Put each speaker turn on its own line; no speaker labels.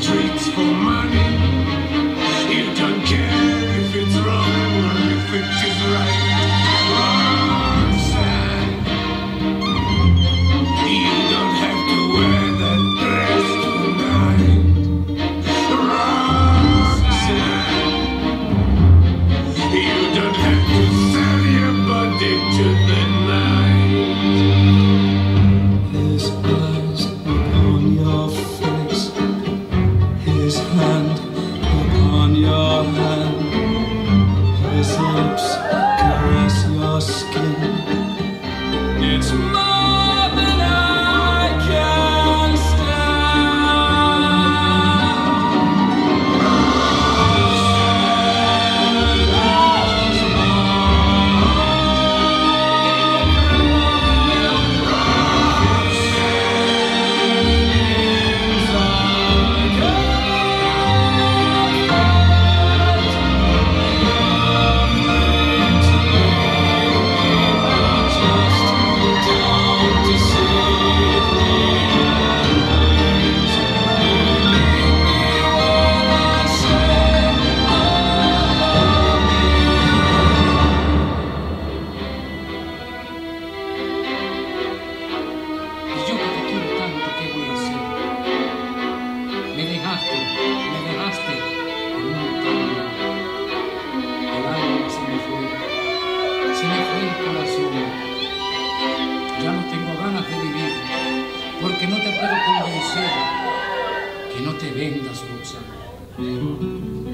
streets for money. You don't care.
carries your skin. It's
me dejaste, me dejaste en una tabla. El alma se me fue, se me fue el corazón. Ya no tengo ganas de vivir, porque no te puedo convencer que no te vendas, Roxana.